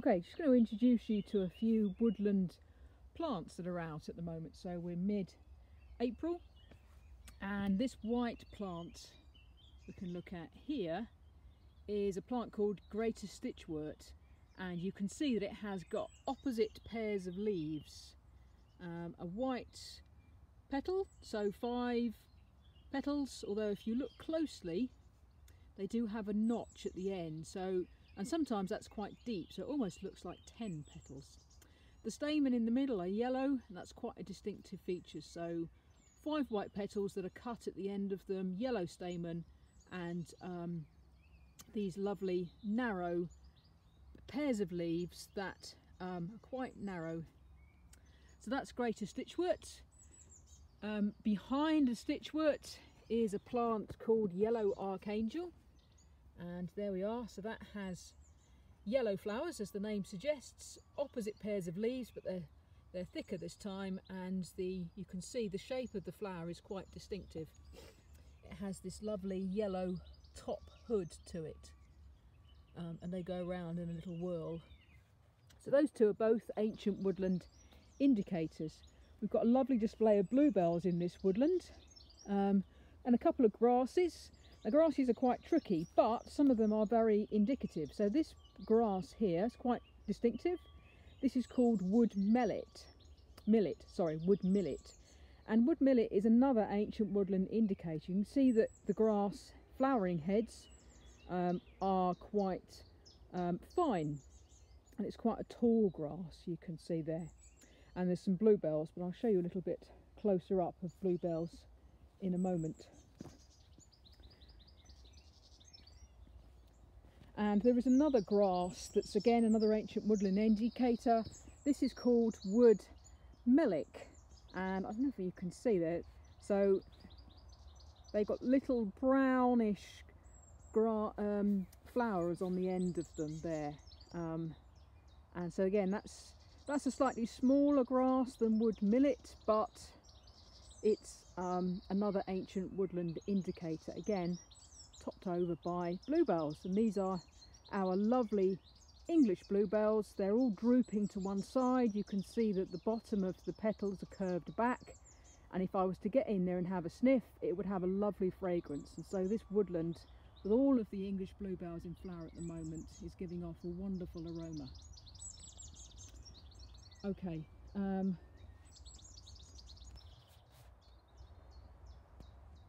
Okay, just going to introduce you to a few woodland plants that are out at the moment. So we're mid-April and this white plant we can look at here is a plant called Greater Stitchwort and you can see that it has got opposite pairs of leaves. Um, a white petal, so five petals, although if you look closely they do have a notch at the end so and sometimes that's quite deep so it almost looks like 10 petals. The stamen in the middle are yellow and that's quite a distinctive feature so five white petals that are cut at the end of them, yellow stamen and um, these lovely narrow pairs of leaves that um, are quite narrow. So that's Greater Stitchwort. Um, behind the Stitchwort is a plant called Yellow Archangel and there we are. So that has yellow flowers as the name suggests opposite pairs of leaves but they're they're thicker this time. And the you can see the shape of the flower is quite distinctive. It has this lovely yellow top hood to it. Um, and they go around in a little whirl. So those two are both ancient woodland indicators. We've got a lovely display of bluebells in this woodland. Um, and a couple of grasses the grasses are quite tricky, but some of them are very indicative. So this grass here is quite distinctive. This is called wood millet. Millet, sorry, wood millet. And wood millet is another ancient woodland indicator. You can see that the grass flowering heads um, are quite um, fine. And it's quite a tall grass, you can see there. And there's some bluebells, but I'll show you a little bit closer up of bluebells in a moment. And there is another grass that's again another ancient woodland indicator. This is called wood melick and I don't know if you can see that. So they've got little brownish um, flowers on the end of them there. Um, and so again that's that's a slightly smaller grass than wood millet but it's um, another ancient woodland indicator. Again topped over by bluebells and these are our lovely English bluebells. They're all drooping to one side. You can see that the bottom of the petals are curved back and if I was to get in there and have a sniff it would have a lovely fragrance and so this woodland with all of the English bluebells in flower at the moment is giving off a wonderful aroma. Okay, um,